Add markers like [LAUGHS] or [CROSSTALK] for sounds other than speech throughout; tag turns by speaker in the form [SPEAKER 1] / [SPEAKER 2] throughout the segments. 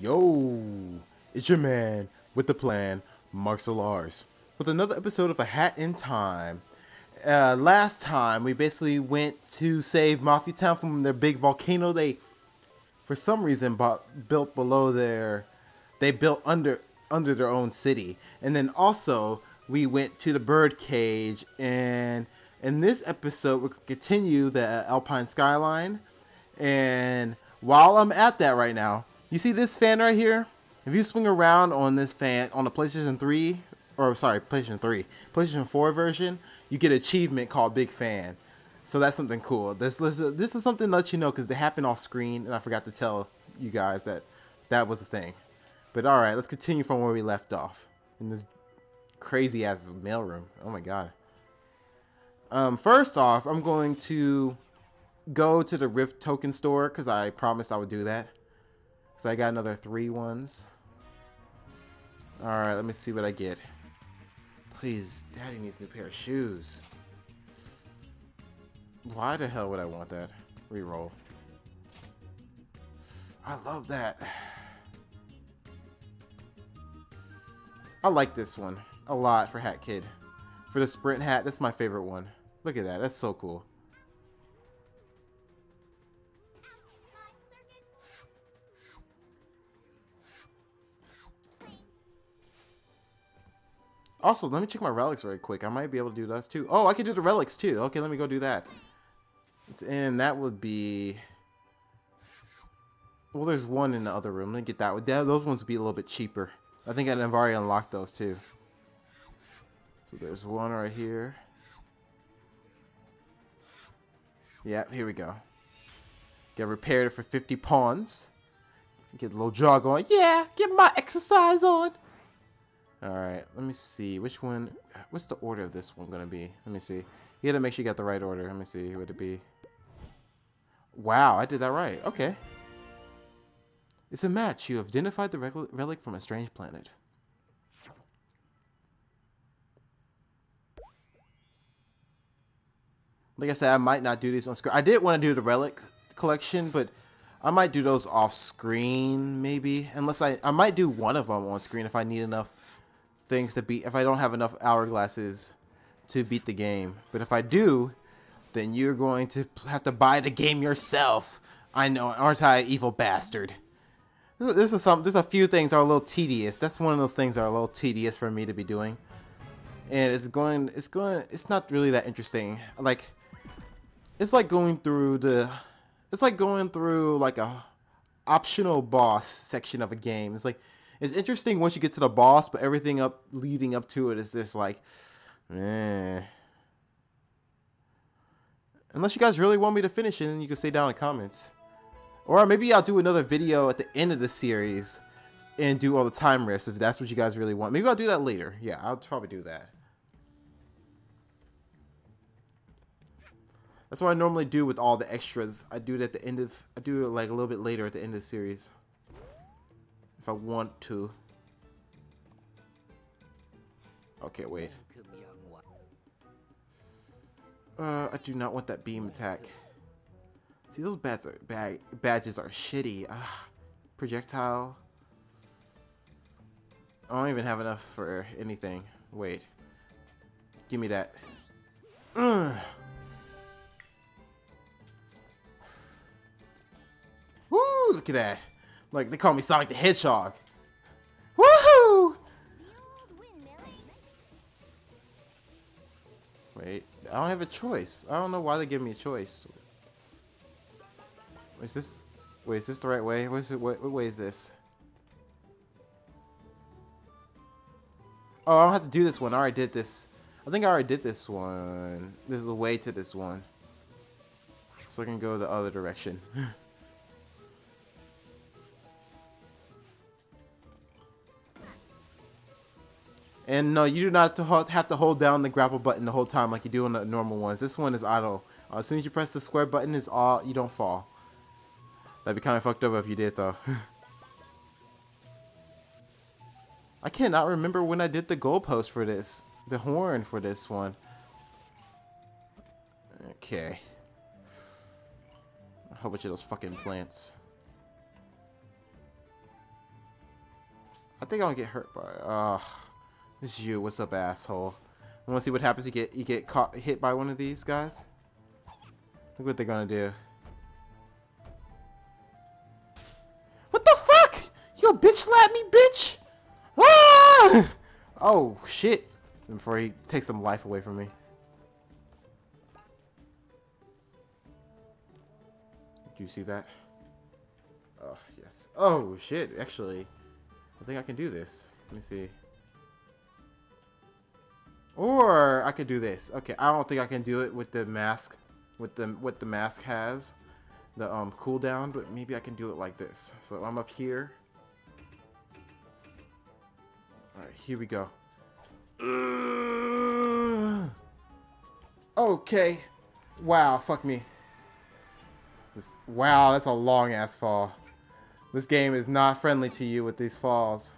[SPEAKER 1] Yo, it's your man with the plan, Marx of Lars, with another episode of A Hat in Time. Uh, last time, we basically went to save Mafia Town from their big volcano they, for some reason, bought, built below their, they built under under their own city. And then also, we went to the bird cage, and in this episode, we continue the Alpine skyline. And while I'm at that right now, you see this fan right here? If you swing around on this fan on the PlayStation 3, or sorry, PlayStation 3, PlayStation 4 version, you get achievement called Big Fan. So that's something cool. This this, this is something to let you know because they happen off screen, and I forgot to tell you guys that that was a thing. But all right, let's continue from where we left off in this crazy ass mailroom. Oh my god. Um, first off, I'm going to go to the Rift token store because I promised I would do that. So I got another three ones. Alright, let me see what I get. Please, Daddy needs a new pair of shoes. Why the hell would I want that? Reroll. I love that. I like this one a lot for Hat Kid. For the sprint hat, that's my favorite one. Look at that, that's so cool. Also, let me check my relics very quick. I might be able to do those too. Oh, I can do the relics too. Okay, let me go do that. And that would be... Well, there's one in the other room. Let me get that one. Those ones would be a little bit cheaper. I think I've already unlocked those too. So there's one right here. Yep, here we go. Get repaired for 50 Pons. Get a little jog on. Yeah, get my exercise on. Alright, let me see. Which one? What's the order of this one going to be? Let me see. You got to make sure you got the right order. Let me see. Would it be? Wow, I did that right. Okay. It's a match. You have identified the relic from a strange planet. Like I said, I might not do these on screen. I did want to do the relic collection, but I might do those off screen, maybe. Unless I, I might do one of them on screen if I need enough things to beat if I don't have enough hourglasses to beat the game. But if I do, then you're going to have to buy the game yourself. I know, aren't I, evil bastard? This is some. There's a few things are a little tedious. That's one of those things that are a little tedious for me to be doing, and it's going. It's going. It's not really that interesting. Like, it's like going through the. It's like going through like a optional boss section of a game. It's like it's interesting once you get to the boss, but everything up leading up to it is just like, eh. Unless you guys really want me to finish it, then you can say down in the comments. Or maybe I'll do another video at the end of the series and do all the time rifts if that's what you guys really want. Maybe I'll do that later. Yeah, I'll probably do that. That's what I normally do with all the extras. I do it at the end of, I do it like a little bit later at the end of the series if I want to. Okay, wait. Uh, I do not want that beam attack. See, those are, bad, badges are shitty. Projectile. I don't even have enough for anything. Wait. Give me that. Ugh. Woo! Look at that. Like, they call me Sonic the Hedgehog. Woohoo! Wait, I don't have a choice. I don't know why they give me a choice. Is this... Wait, is this the right way? What's it, what, what way is this? Oh, I don't have to do this one. I already did this. I think I already did this one. There's a way to this one. So I can go the other direction. [LAUGHS] And no, you do not have to hold down the grapple button the whole time like you do on the normal ones. This one is auto. Uh, as soon as you press the square button, is all you don't fall. That'd be kind of fucked up if you did though. [LAUGHS] I cannot remember when I did the goalpost for this, the horn for this one. Okay. A whole bunch of those fucking plants. I think I'll get hurt by. Uh, is you. What's up, asshole? I want to see what happens. You get you get caught hit by one of these guys. Look what they're gonna do. What the fuck? You bitch slap me, bitch! Ah! Oh shit! Before he takes some life away from me. Do you see that? Oh yes. Oh shit! Actually, I think I can do this. Let me see. Or I could do this. Okay, I don't think I can do it with the mask, with the what the mask has, the um cooldown. But maybe I can do it like this. So I'm up here. All right, here we go. Okay. Wow, fuck me. This, wow, that's a long ass fall. This game is not friendly to you with these falls.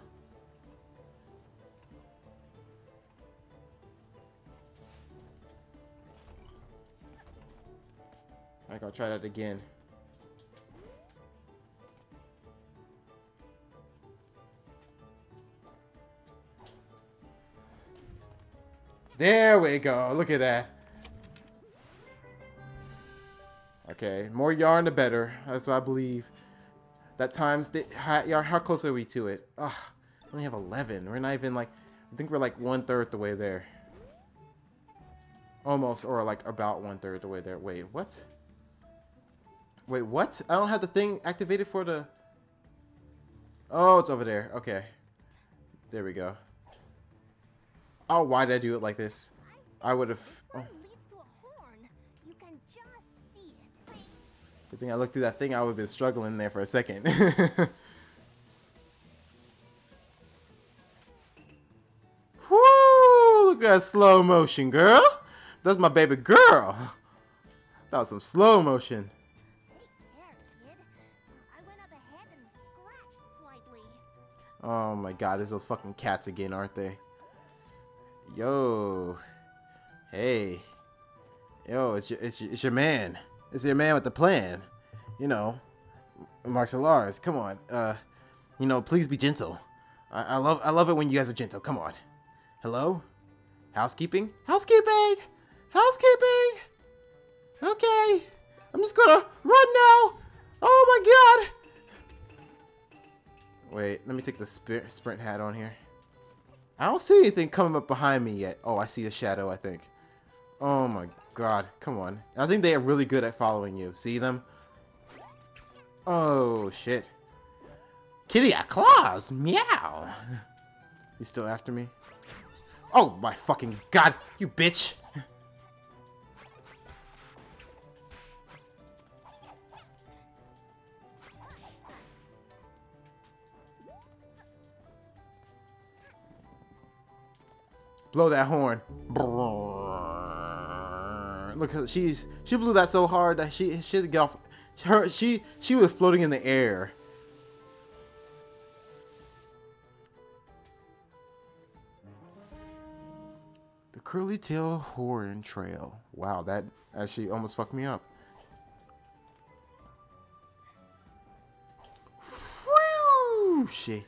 [SPEAKER 1] I think I'll try that again. There we go. Look at that. Okay, more yarn the better. That's what I believe. That times the how, how close are we to it? Ugh, we only have 11. We're not even like, I think we're like one third the way there. Almost, or like about one third the way there. Wait, what? Wait, what? I don't have the thing activated for the... Oh, it's over there. Okay. There we go. Oh, why did I do it like this? I would have... Oh. Good thing I looked through that thing. I would have been struggling there for a second. [LAUGHS] Whoo! Look at that slow motion, girl. That's my baby girl. That was some slow motion. Oh my god, it's those fucking cats again, aren't they? Yo. Hey. Yo, it's your, it's your, it's your man. It's your man with the plan. You know, Mark Lars. Come on. Uh, you know, please be gentle. I, I love I love it when you guys are gentle. Come on. Hello? Housekeeping? Housekeeping! Housekeeping! Okay. I'm just gonna run now. Oh my god. Wait, let me take the sprint hat on here. I don't see anything coming up behind me yet. Oh, I see a shadow, I think. Oh my god, come on. I think they are really good at following you. See them? Oh, shit. Kitty got claws! Meow! [LAUGHS] You still after me? Oh my fucking god, you bitch! Blow that horn. Look, she's she blew that so hard that she she had to get off. Her she she was floating in the air. The curly tail horn trail. Wow, that actually almost fucked me up. She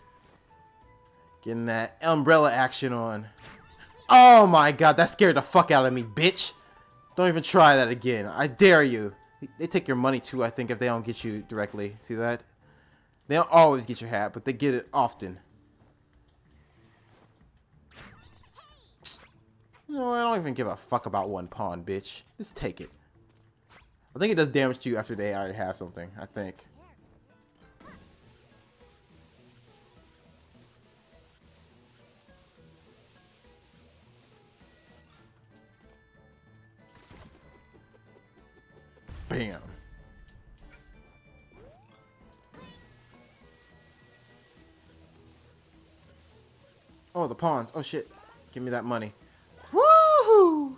[SPEAKER 1] getting that umbrella action on. Oh my god, that scared the fuck out of me, bitch. Don't even try that again. I dare you. They take your money too, I think, if they don't get you directly. See that? They don't always get your hat, but they get it often. No, I don't even give a fuck about one Pon, bitch. Just take it. I think it does damage to you after they already have something, I think. Bam. Oh, the Pons. Oh, shit. Give me that money. Woohoo!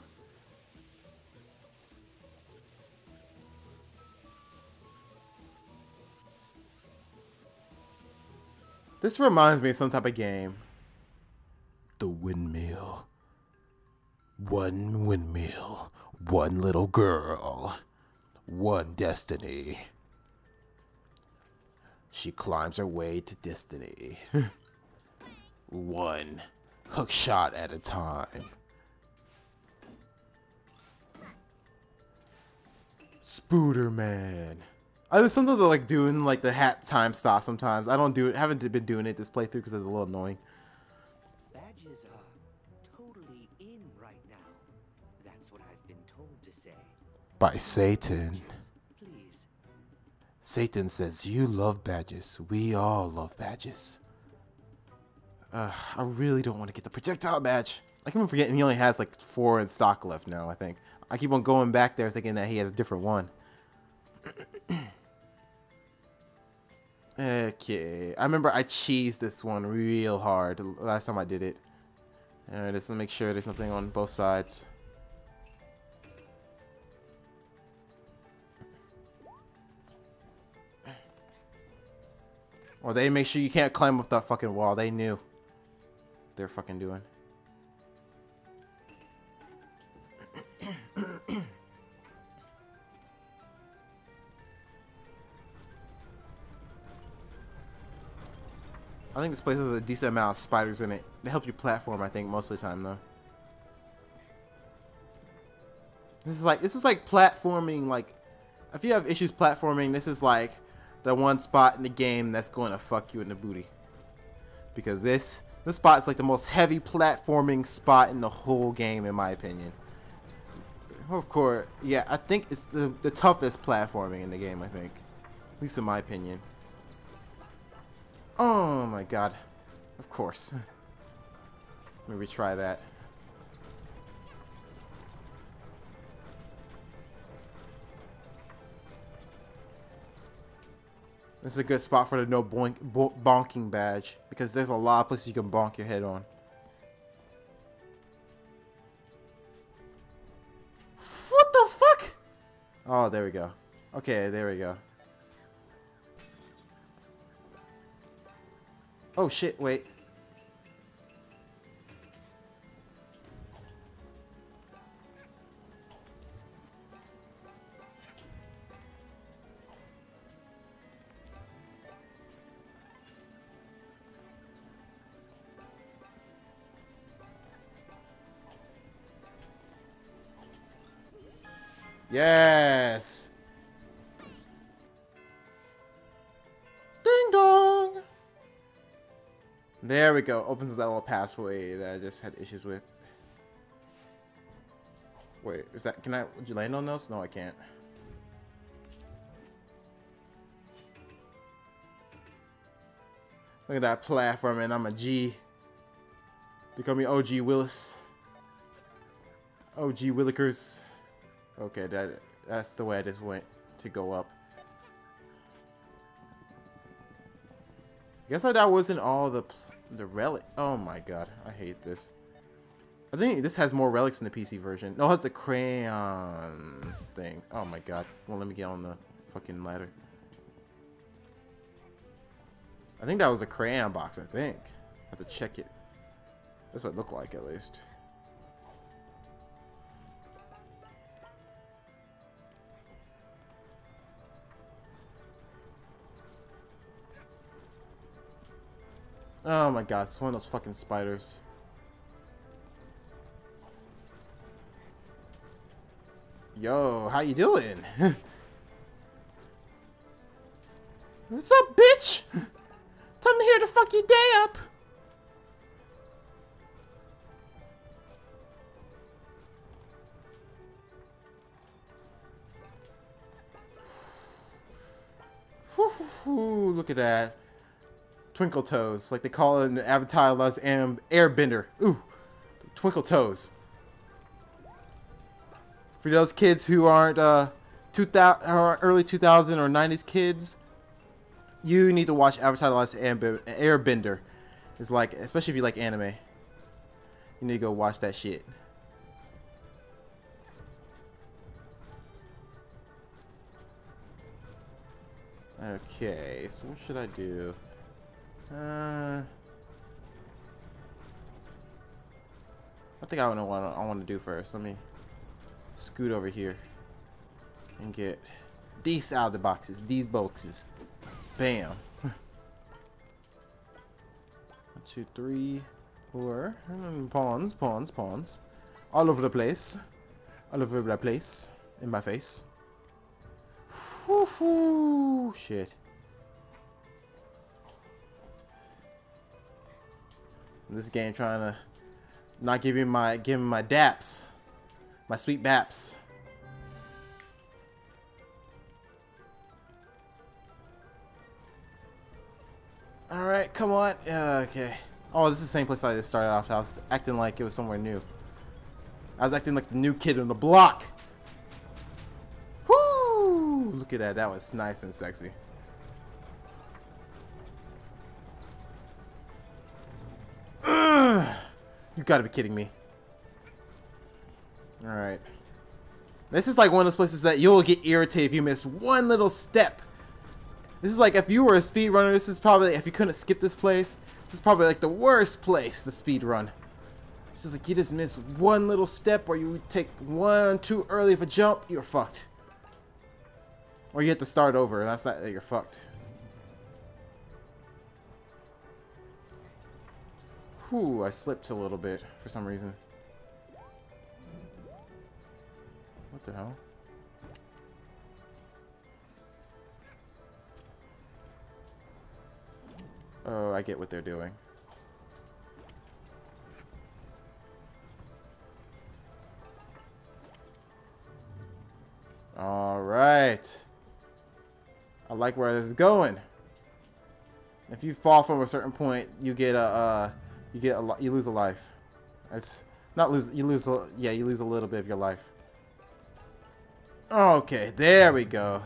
[SPEAKER 1] This reminds me of some type of game. The windmill. One windmill. One little girl one destiny. She climbs her way to destiny. [LAUGHS] one hook shot at a time. Spooderman. I was sometimes I like doing like the hat time stop sometimes. I don't do it. haven't been doing it this playthrough because it's a little annoying. By Satan. Satan says you love badges. We all love badges. Uh, I really don't want to get the projectile badge. I keep on forgetting he only has like four in stock left now, I think. I keep on going back there thinking that he has a different one. [CLEARS THROAT] okay. I remember I cheesed this one real hard last time I did it. Alright, let's make sure there's nothing on both sides. Or they make sure you can't climb up that fucking wall. They knew. They're fucking doing. I think this place has a decent amount of spiders in it. They help you platform, I think, most of the time, though. This is like this is like platforming. Like, if you have issues platforming, this is like the one spot in the game that's going to fuck you in the booty. Because this this spot is like the most heavy platforming spot in the whole game, in my opinion. Of course, yeah, I think it's the the toughest platforming in the game. I think, at least in my opinion. Oh my god. Of course. [LAUGHS] Let me retry that. This is a good spot for the no boink, bo bonking badge because there's a lot of places you can bonk your head on. What the fuck? Oh, there we go. Okay, there we go. Oh shit, wait. Yes. Ding dong. There we go. Opens up that little pathway that I just had issues with. Wait, is that, can I, would you land on those? No, I can't. Look at that platform, and I'm a G. Become me OG Willis. OG Willikers. Okay, that that's the way I just went to go up. Guess that wasn't all the the relic. Oh my god, I hate this. I think this has more relics in the PC version. No, it has the crayon thing. Oh my god. Well, let me get on the fucking ladder. I think that was a crayon box, I think. I have to check it. That's what it looked like, at least. Oh my god, it's one of those fucking spiders. Yo, how you doing? [LAUGHS] What's up, bitch? Time here to fuck your day up. look at that. Twinkle Toes, like they call it in the Avatar Loves Airbender. Ooh, Twinkle Toes. For those kids who aren't uh, 2000 or early 2000 or 90s kids, you need to watch Avatar The Last Airbender. It's like, especially if you like anime, you need to go watch that shit. Okay, so what should I do? Uh, I think I know what I want to do first. Let me scoot over here and get these out of the boxes. These boxes. Bam. [LAUGHS] two, three, four. Mm, Pons, Pons, Pons. All over the place. All over the place. In my face. Whew, shit. This game trying to not give me my give my daps. My sweet baps. Alright, come on. Yeah, okay. Oh, this is the same place I just started off. I was acting like it was somewhere new. I was acting like the new kid on the block. Whoo! Look at that. That was nice and sexy. You gotta be kidding me. Alright. This is like one of those places that you'll get irritated if you miss one little step. This is like if you were a speedrunner, this is probably, if you couldn't skip this place, this is probably like the worst place to speed run. It's just like you just miss one little step or you take one too early of a jump, you're fucked. Or you have to start over, that's not that you're fucked. Whew, I slipped a little bit for some reason. What the hell? Oh, I get what they're doing. Alright. I like where this is going. If you fall from a certain point, you get a, uh, you get a, you lose a life. It's not lose, you lose, a, yeah, you lose a little bit of your life. Okay, there we go.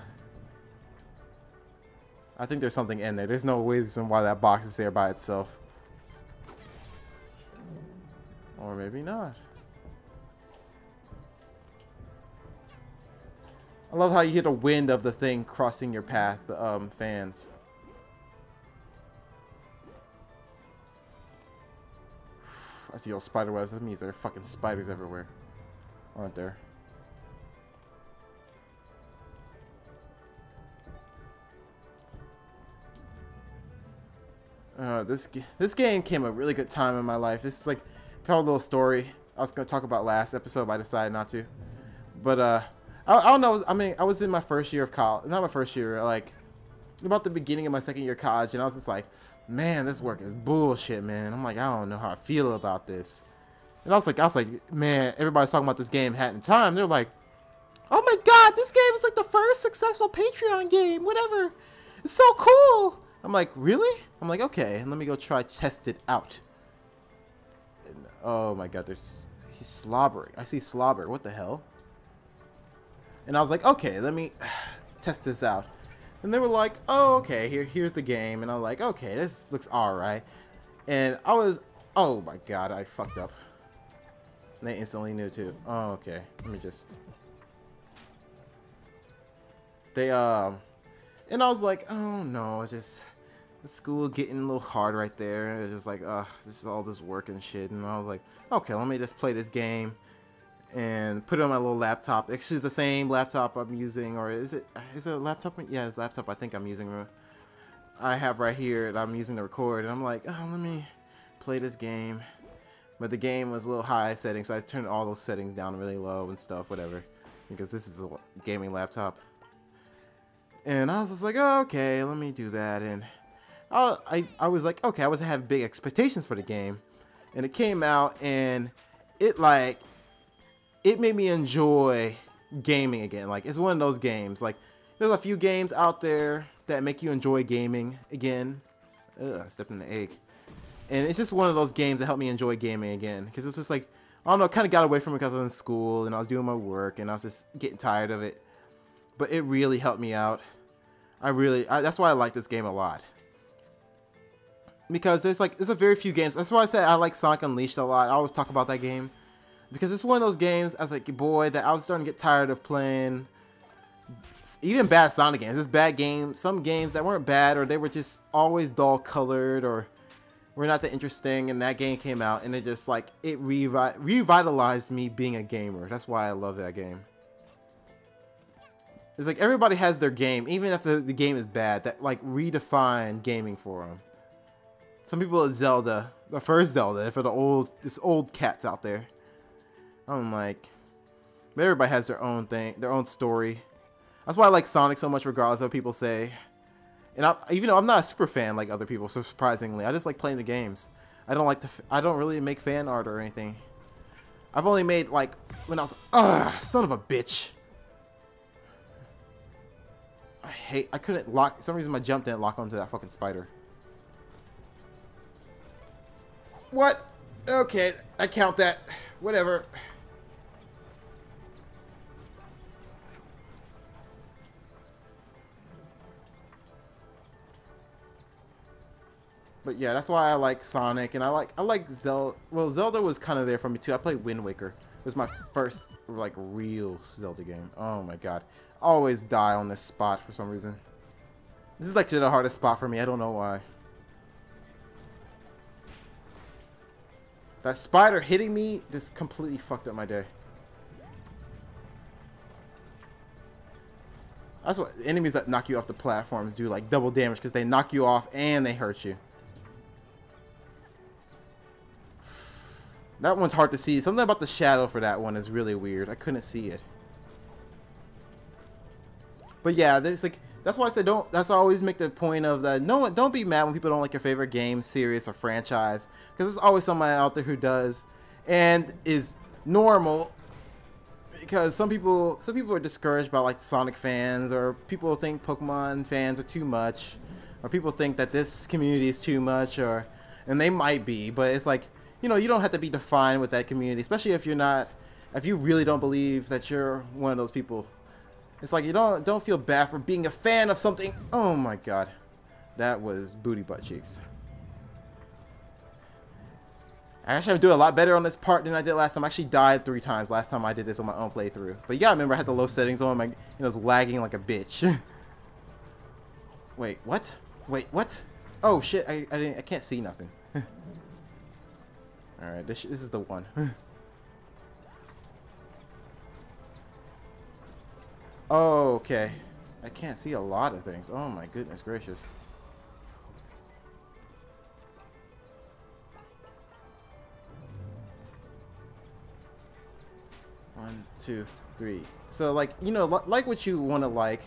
[SPEAKER 1] I think there's something in there. There's no reason why that box is there by itself. Or maybe not. I love how you get a wind of the thing crossing your path, the um, fans. See all spider webs. That means there are fucking spiders everywhere. Aren't there? Uh, this this game came a really good time in my life. This is like tell a little story I was gonna talk about last episode, but I decided not to. But uh, I, I don't know. I mean, I was in my first year of college. Not my first year. Like about the beginning of my second year of college, and I was just like, man, this work is bullshit, man. I'm like, I don't know how I feel about this. And I was like, I was like, man, everybody's talking about this game Hat in Time. They're like, oh my god, this game is like the first successful Patreon game, whatever. It's so cool. I'm like, really? I'm like, okay, let me go try test it out. And, oh my god, there's he's slobbering. I see slobber. What the hell? And I was like, okay, let me [SIGHS] test this out. And they were like, oh, okay, here, here's the game. And I'm like, okay, this looks alright. And I was, oh my god, I fucked up. And they instantly knew too. Oh, okay. Let me just. They, um. And I was like, oh no, it's just the school getting a little hard right there. It's just like, uh, this is all this work and shit. And I was like, okay, let me just play this game and put it on my little laptop. Actually, it's the same laptop I'm using, or is it? Is it a laptop? Yeah, it's a laptop I think I'm using. Uh, I have right here that I'm using to record, and I'm like, oh, let me play this game. But the game was a little high setting, so I turned all those settings down really low and stuff, whatever, because this is a gaming laptop. And I was just like, oh, okay, let me do that, and I, I, I was like, okay, I was have big expectations for the game, and it came out, and it like, it made me enjoy gaming again. Like, it's one of those games. Like, there's a few games out there that make you enjoy gaming again. Ugh, I stepped in the egg. And it's just one of those games that helped me enjoy gaming again. Because it's just like, I don't know, kind of got away from it because I was in school and I was doing my work and I was just getting tired of it. But it really helped me out. I really, I, that's why I like this game a lot because there's like there's a very few games. That's why I said I like Sonic Unleashed a lot. I always talk about that game because it's one of those games. I was like, boy, that I was starting to get tired of playing. Even bad Sonic games. It's bad games. Some games that weren't bad or they were just always dull colored or were not that interesting. And that game came out and it just like it revi revitalized me being a gamer. That's why I love that game. It's like everybody has their game, even if the, the game is bad, that like redefine gaming for them. Some people it's Zelda, the first Zelda, for the old this old cats out there. I'm like, but everybody has their own thing, their own story. That's why I like Sonic so much, regardless of what people say. And I, even though I'm not a super fan like other people, surprisingly, I just like playing the games. I don't like to. I don't really make fan art or anything. I've only made like when I was. Ugh, son of a bitch. I hate. I couldn't lock. some reason my jump didn't lock onto that fucking spider. What? Okay, I count that. Whatever. But yeah, that's why I like Sonic, and I like I like Zelda. Well, Zelda was kind of there for me too. I played Wind Waker. It was my first like real Zelda game. Oh my god, I always die on this spot for some reason. This is like the hardest spot for me. I don't know why. That spider hitting me just completely fucked up my day. That's what enemies that knock you off the platforms do, like double damage, because they knock you off and they hurt you. That one's hard to see. Something about the shadow for that one is really weird. I couldn't see it. But yeah, there's like that's why I said don't. That's why I always make the point of that. No, one don't be mad when people don't like your favorite game, series, or franchise, because there's always somebody out there who does, and is normal. Because some people, some people are discouraged by like Sonic fans, or people think Pokemon fans are too much, or people think that this community is too much, or and they might be, but it's like you know, you don't have to be defined with that community, especially if you're not, if you really don't believe that you're one of those people. It's like you don't don't feel bad for being a fan of something. Oh my god, that was booty butt cheeks. I actually do a lot better on this part than I did last time. I actually died three times last time I did this on my own playthrough. But yeah, I remember I had the low settings on. My, it was lagging like a bitch. [LAUGHS] Wait, what? Wait, what? Oh shit! I I, didn't, I can't see nothing. [LAUGHS] Alright, this, this is the one. [LAUGHS] okay. I can't see a lot of things. Oh my goodness gracious. One, two, three. So like, you know, like what you want to like.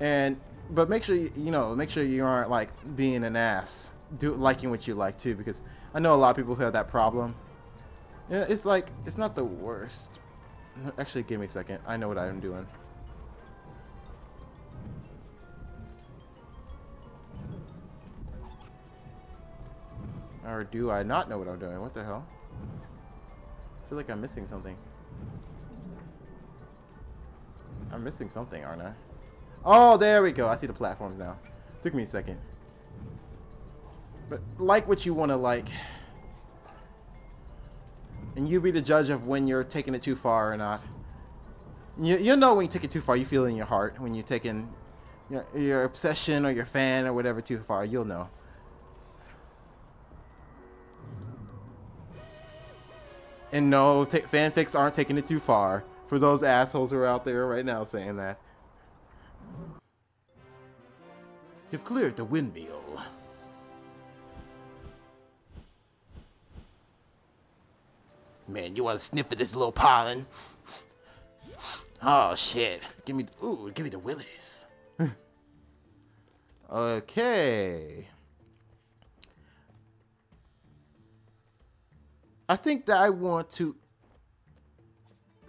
[SPEAKER 1] And, but make sure, you, you know, make sure you aren't like being an ass. Do liking what you like too, because I know a lot of people who have that problem. Yeah, it's like, it's not the worst. Actually, give me a second. I know what I'm doing. Or do I not know what I'm doing? What the hell? I feel like I'm missing something. I'm missing something, aren't I? Oh, there we go. I see the platforms now. Took me a second. But like what you want to like. And you be the judge of when you're taking it too far or not. You, you know when you take it too far, you feel it in your heart. When you're taking your, your obsession or your fan or whatever too far, you'll know. And no, fanfics aren't taking it too far. For those assholes who are out there right now saying that. You've cleared the windmill. Man, you want to sniff at this little pollen? Oh shit! Give me, ooh, give me the willies. [LAUGHS] okay. I think that I want to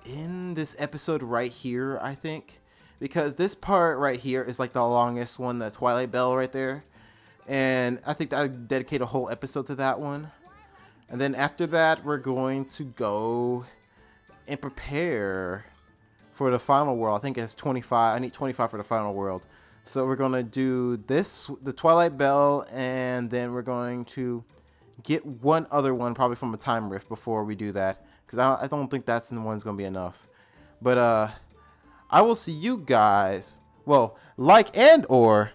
[SPEAKER 1] end this episode right here. I think because this part right here is like the longest one, the Twilight Bell right there, and I think I dedicate a whole episode to that one. And then after that, we're going to go and prepare for the final world. I think it's 25. I need 25 for the final world. So we're going to do this, the Twilight Bell, and then we're going to get one other one, probably from a time rift before we do that. Because I, I don't think that's the one's going to be enough. But uh, I will see you guys, well, like and or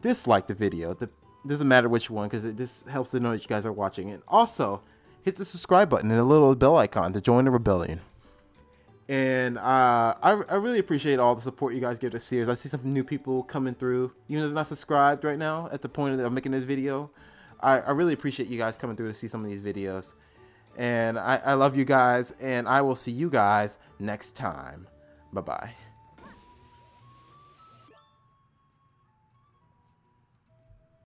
[SPEAKER 1] dislike the video. The doesn't matter which one because it just helps to know that you guys are watching. And also, hit the subscribe button and a little bell icon to join the rebellion. And uh, I, I really appreciate all the support you guys give the series. I see some new people coming through, even though they're not subscribed right now at the point of making this video. I, I really appreciate you guys coming through to see some of these videos. And I, I love you guys, and I will see you guys next time. Bye bye.